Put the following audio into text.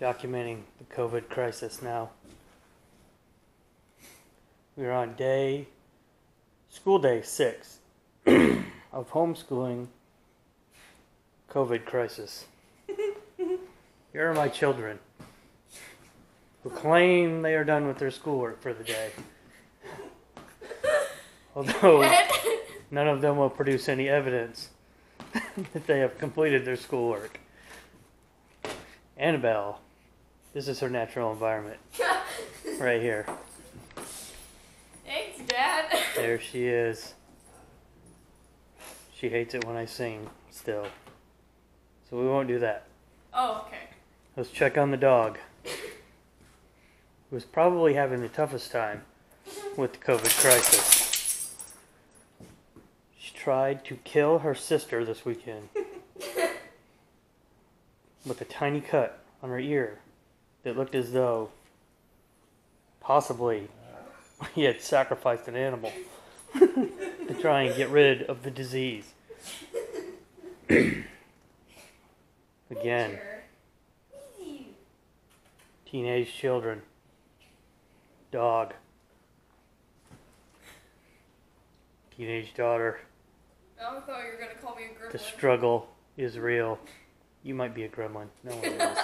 documenting the COVID crisis now. We're on day, school day six of homeschooling COVID crisis. Here are my children who claim they are done with their schoolwork for the day. Although none of them will produce any evidence that they have completed their schoolwork. Annabelle, this is her natural environment, right here. Thanks, Dad. There she is. She hates it when I sing still. So we won't do that. Oh, okay. Let's check on the dog. Who's probably having the toughest time with the COVID crisis. She tried to kill her sister this weekend with a tiny cut on her ear that looked as though possibly he had sacrificed an animal to try and get rid of the disease. Again, teenage children, dog, teenage daughter. I thought you were gonna call me a The struggle is real. You might be a gremlin. No one is.